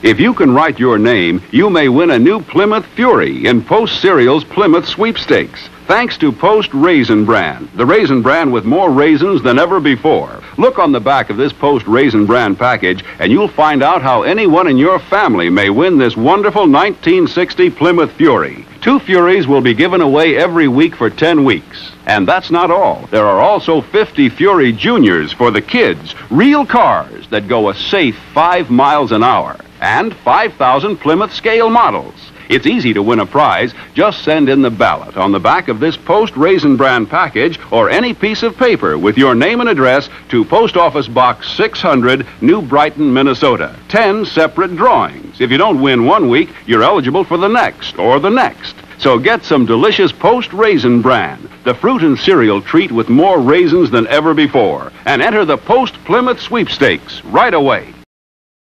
If you can write your name, you may win a new Plymouth Fury in Post Cereal's Plymouth Sweepstakes. Thanks to Post Raisin Bran, the raisin bran with more raisins than ever before. Look on the back of this Post Raisin Bran package, and you'll find out how anyone in your family may win this wonderful 1960 Plymouth Fury. Two Furies will be given away every week for 10 weeks. And that's not all. There are also 50 Fury Juniors for the kids, real cars that go a safe 5 miles an hour, and 5,000 Plymouth scale models. It's easy to win a prize. Just send in the ballot on the back of this Post Raisin Bran package or any piece of paper with your name and address to Post Office Box 600, New Brighton, Minnesota. Ten separate drawings. If you don't win one week, you're eligible for the next or the next. So get some delicious Post Raisin Bran, the fruit and cereal treat with more raisins than ever before, and enter the Post Plymouth Sweepstakes right away.